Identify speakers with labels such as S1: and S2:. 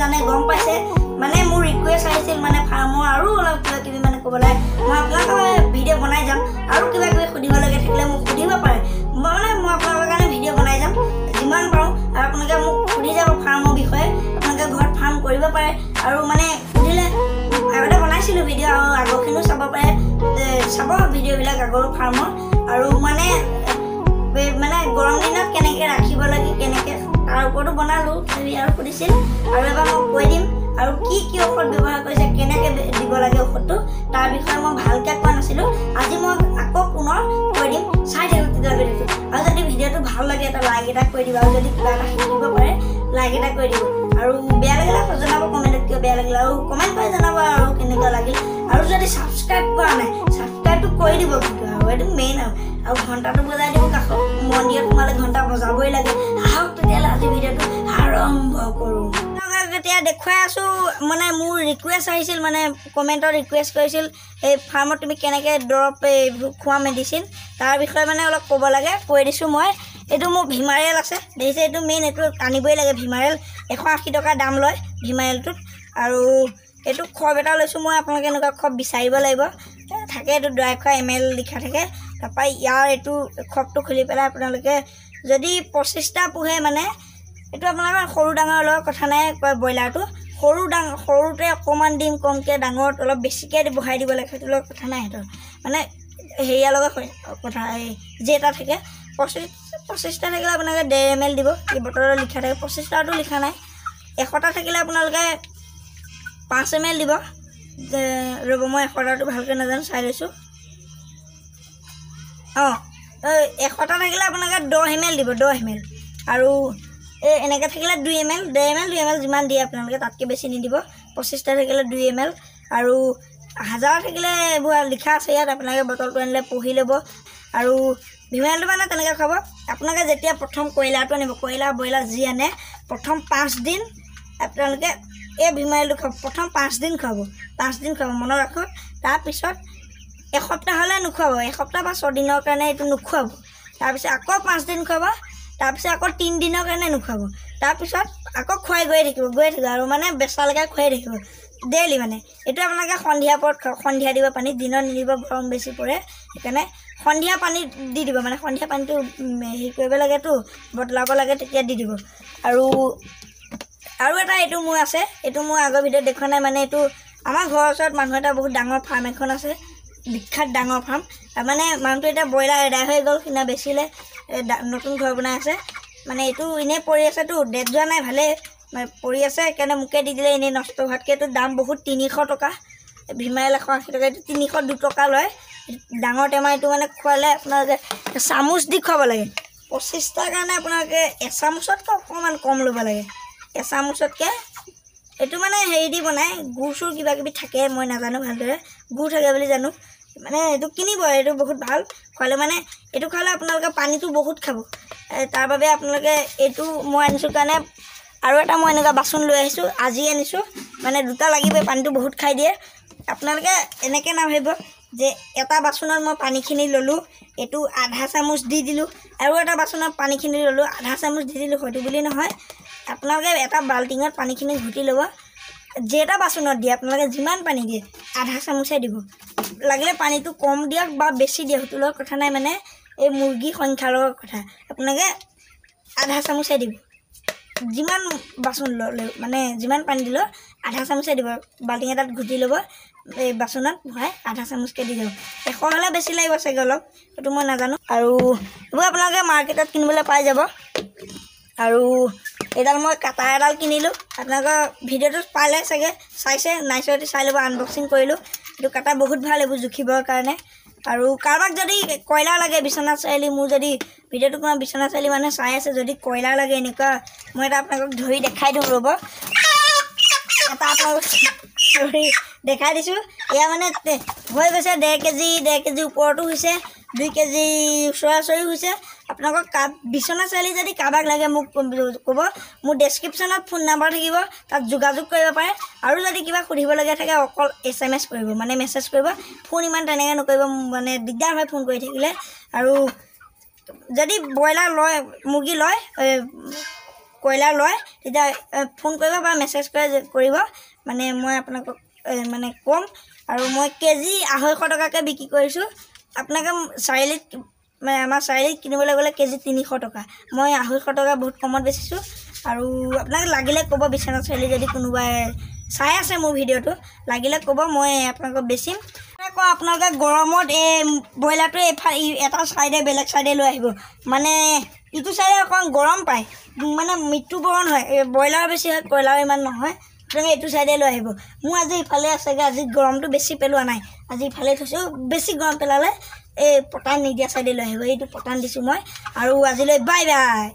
S1: জানে গম পাইছে। মানে মোৰ ৰিকুৱেষ্ট আহিছিল মানে ফাৰ্মৰ আৰু অলপ কিবা কিবি মানে ক'বলৈ। মই আপোনালোকৰ ভিডিঅ' বনাই যাম আৰু কিবা কিবি সুধিব লাগে থাকিলে মোক সুধিব পাৰে। মানে মই আপোনালোকৰ কাৰণে ভিডিঅ' বনাই যাম। যিমান পাৰোঁ আৰু আপোনালোকে মোক সুধি যাব ফাৰ্মৰ বিষয়ে। আপোনালোকে ঘৰত ফাৰ্ম কৰিব পাৰে। আৰু মানে সুধিলে আগতে বনাইছিলোঁ ভিডিঅ' আৰু আগৰখিনিও চাব পাৰে। চাব ভিডিঅ'বিলাক আগৰ ফাৰ্মৰ আৰু মানে মানে গৰম দিনত কেনেকৈ ৰাখিব লাগে কেনেকৈ তাৰ ওপৰতো বনালোঁ তথাপি আৰু সুধিছিল আৰু এবাৰ মই কৈ দিম আৰু কি কি ঔষধ ব্যৱহাৰ কৰিছে কেনেকৈ দিব লাগে ঔষধটো তাৰ বিষয়ে মই ভালকৈ কোৱা নাছিলোঁ আজি মই আকৌ পুনৰ কৈ দিম চাই থাকক তেতিয়া ভিডিঅ'টো আৰু যদি ভিডিঅ'টো ভাল লাগে এটা লাইক এটা কৰি দিব আৰু যদি কিবা এটা শিকিব পাৰে লাইক এটা কৰি দিব। আৰু বেয়া লাগিলে জনাব কমেণ্টত কিয় বেয়া লাগিলে আৰু কমেণ্ট কৰি জনাব আৰু কেনেকুৱা লাগিল। আৰু যদি ছাবস্ক্ৰাইব কৰা নাই ছাবস্ক্ৰাইবটো কৰি দিব কিন্তু আৰু এইটো মেইন আৰু। আৰু ঘণ্টাটো বজাই দিব কাষত মন্দিৰত সোমালে ঘণ্টা বজাবই লাগে। আহক তেতিয়াহ'লে আজি ভিডিঅ'টো আৰম্ভ কৰোঁ এতিয়া দেখুৱাই আছোঁ মানে মোৰ ৰিকুৱেষ্ট আহিছিল মানে কমেণ্টত ৰিকুৱেষ্ট কৰিছিল এই ফাৰ্মত তুমি কেনেকৈ দৰৱ খোৱা মেডিচিন তাৰ বিষয়ে মানে অলপ ক'ব লাগে কৈ দিছোঁ মই। এইটো মোৰ ভিমাৰেল আছে দেখিছে এইটো মেইন এইটো আনিবই লাগে ভিমাৰেল। এশ আশী টকা দাম লয় ভিমাৰেলটোত। আৰু এইটো খব এটা লৈছোঁ মই আপোনালোকে এনেকুৱা খব বিচাৰিব লাগিব। থাকে এইটো ড্ৰাই খোৱা এম এল লিখা থাকে। তাৰপৰা ইয়াৰ এইটো খবটো খুলি পেলাই আপোনালোকে যদি পঁচিছটা পোহে মানে এইটো আপোনালোকৰ সৰু ডাঙৰ লগত কথা নাই কয় ব্ৰইলাৰটো। সৰু ডাঙৰ সৰুতে অকণমান দিম কমকৈ ডাঙৰত অলপ বেছিকৈ বহাই দিব লাগে সেইটো লগত কথা নাই সিহঁতৰ মানে হেৰিয়াৰ লগত কথা এই যি এটা থাকে পঁচিছ পঁচিছটা থাকিলে আপোনালোকে ডেৰ এম এল দিব এই বটলত লিখা থাকে পঁচিছটাটো লিখা নাই। এশটা থাকিলে আপোনালোকে পাঁচ এম এল দিব। ৰ'ব মই এশটাটো ভালকৈ নাজানো চাই লৈছোঁ। অঁ এশটা থাকিলে আপোনালোকে দহ এম এল দিব দহ এম এল আৰু এই এনেকৈ থাকিলে দুই এম এল ডেৰ এম এল দুই এম এল যিমান দিয়ে আপোনালোকে তাতকৈ বেছি নিদিব। পঁচিছটা থাকিলে দুই এম এল আৰু হাজাৰ থাকিলে এইবোৰ লিখা আছে ইয়াত আপোনালোকে বটলটো আনিলে পঢ়ি ল'ব। আৰু ভিমেলটো মানে তেনেকৈ খাব আপোনালোকে যেতিয়া প্ৰথম কয়লাৰটো আনিব কয়লাৰ ব্ৰইলাৰ যি আনে প্ৰথম পাঁচদিন আপোনালোকে এই ভিমাইলটো খাব প্ৰথম পাঁচদিন খুৱাব পাঁচদিন খুৱাব মনত ৰাখক। তাৰপিছত এসপ্তাহ হ'লে নোখোৱাব এসপ্তাহ বা ছদিনৰ কাৰণে এইটো নোখোৱাব। তাৰপিছত আকৌ পাঁচদিন খুৱাব তাৰপিছত আকৌ তিনিদিনৰ কাৰণে নোখোৱাব। তাৰপিছত আকৌ খুৱাই গৈয়ে থাকিব গৈয়ে থাকিব আৰু মানে বেচালৈকে খুৱাই থাকিব। ডেইলি মানে। এইটো আপোনালোকে সন্ধিয়া পৰত সন্ধিয়া দিব পানী দিনত নিদিব গৰম বেছি পৰে সেইকাৰণে সন্ধিয়া পানী দি দিব মানে সন্ধিয়া পানীটো হেৰি কৰিব লাগেতো বদলাব লাগে তেতিয়া দি দিব। আৰু আৰু এটা এইটো মোৰ আছে এইটো মোৰ আগৰ ভিডিঅ'ত দেখুওৱা নাই মানে এইটো আমাৰ ঘৰৰ ওচৰত মানুহ এটা বহুত ডাঙৰ ফাৰ্ম এখন আছে। বিখ্যাত ডাঙৰ ফাৰ্ম। মানে মানুহটো এতিয়া ব্ৰইলাৰ এদাই হৈ গ'ল সিদিনা বেচিলে নতুন ঘৰ বনাই আছে। মানে এইটো এনেই পৰি আছেতো ডেট যোৱা নাই ভালেই। পৰি আছে সেইকাৰণে মোকে দি দিলে এনেই নষ্ট হোৱাতকৈ এইটো দাম বহুত তিনিশ টকা। ভিমাইল এশ আশী টকা এইটো তিনিশ দুটকা লয়। ডাঙৰ টেমা এইটো মানে খোৱালে আপোনালোকে চামুচ দি খুৱাব লাগে। পঁচিছটাৰ কাৰণে আপোনালোকে এচামুচতকৈ অকণমান কম ল'ব লাগে। এচামুচতকৈ এইটো মানে হেৰি দি বনাই গুৰ চুৰ কিবা কিবি থাকে মই নাজানো ভালদৰে। গুৰ থাকে বুলি জানো। মানে এইটো কিনিব এইটো বহুত ভাল। খোৱালে মানে এইটো খোৱালে আপোনালোকে পানীটো বহুত খাব। তাৰ বাবে আপোনালোকে এইটো মই আনিছোঁ কাৰণে আৰু এটা মই এনেকুৱা বাচন লৈ আহিছোঁ আজি আনিছোঁ। মানে দুটা লাগিবই পানীটো বহুত খাই দিয়ে। আপোনালোকে এনেকৈ নাভাবিব যে এটা বাচনত মই পানীখিনি ল'লোঁ এইটো আধা চামুচ দি দিলোঁ আৰু এটা বাচনত পানীখিনি ল'লোঁ আধা চামুচ দি দিলোঁ হয়তো বুলি নহয়। আপোনালোকে এটা বাল্টিঙত পানীখিনি ঘুটি ল'ব যেইটা বাচনত দিয়ে আপোনালোকে যিমান পানী দিয়ে আধা চামুচে দিব। লাগিলে পানীটো কম দিয়ক বা বেছি দিয়ক সেইটো লগত কথা নাই মানে এই মুৰ্গী সংখ্যাৰ লগত কথা। আপোনালোকে আধা চামুচে দিব। যিমান বাচন ল'লে মানে যিমান পানী দিলেও আধা চামুচে দিব। বাল্টিং এটাত ঘুটি ল'ব এই বাচনত ভৰাই আধা চামুচকৈ দি দিব। এশ হ'লে বেছি লাগিব চাগে অলপ সেইটো মই নাজানো। আৰু এইবোৰ আপোনালোকে মাৰ্কেটত কিনিবলৈ পাই যাব। আৰু এইডাল মই কাটা এডাল কিনিলোঁ। আপোনালোকৰ ভিডিঅ'টোত পালে চাগে চাইছে নাইচতে চাই ল'ব আনবক্সিং কৰিলোঁ। এইটো কাটা বহুত ভাল এইবোৰ জুখিবৰ কাৰণে। আৰু কাৰোবাক যদি কয়লাৰ লাগে বিচনা চাৰিআলি মোৰ যদি ভিডিঅ'টো কোনো বিচনা চাৰিআলি মানুহে চাই আছে যদি কয়লাৰ লাগে এনেকুৱা মই এটা আপোনালোকক ধৰি দেখাই দিওঁ ৰ'ব। এটা ধৰি দেখাই দিছোঁ। এয়া মানে হৈ গৈছে ডেৰ কেজি ডেৰ কেজি ওপৰতো হৈছে দুই কেজি ওচৰা ওচৰি হৈছে। আপোনালোকক কা বিচনা চাৰিআলি যদি কাৰোবাক লাগে মোক ক'ব মোৰ ডেছক্ৰিপশ্যনত ফোন নাম্বাৰ থাকিব তাত যোগাযোগ কৰিব পাৰে। আৰু যদি কিবা সুধিবলগীয়া থাকে অকল এছ এম এছ কৰিব মানে মেছেজ কৰিব। ফোন ইমান তেনেকৈ নকৰিব মানে দিগদাৰ হয় ফোন কৰি থাকিলে। আৰু যদি ব্ৰইলাৰ লয় মুৰ্গী লয় কয়লাৰ লয় তেতিয়া ফোন কৰিব বা মেছেজ কৰে কৰিব। মানে মই আপোনালোকক মানে কম। আৰু মই কেজি আঢ়ৈশ টকাকৈ বিক্ৰী কৰিছোঁ। আপোনালোকে চাৰিআলিত মানে আমাৰ চাৰিআলিত কিনিবলৈ গ'লে কেজি তিনিশ টকা। মই আঢ়ৈশ টকা বহুত কমত বেচিছোঁ। আৰু আপোনাক লাগিলে ক'ব বিশ্বনাথ চাৰিআলি যদি কোনোবাই চাই আছে মোৰ ভিডিঅ'টো লাগিলে ক'ব মই আপোনালোকক বেচিম। আকৌ আপোনালোকে গৰমত এই ব্ৰইলাৰটো এফাল ই- এটা ছাইডে বেলেগ ছাইডে লৈ আহিব। মানে ইটো ছাইডে অকণ গৰম পায়। মানে মৃত্যুবৰণ হয়। ব্ৰইলাৰ বেছি হয় কয়লাৰ ইমান নহয়। আপোনালোকে এইটো ছাইডে লৈ আহিব। মোৰ আজি ইফালে আছেগৈ আজি গৰমটো বেছি পেলোৱা নাই। আজি ইফালে থৈছোঁ বেছি গৰম পেলালে। এই পটান নিদিয়া ছাইডে লৈ আহিব এইটো পটান দিছোঁ মই। আৰু আজিলৈ বাই বাই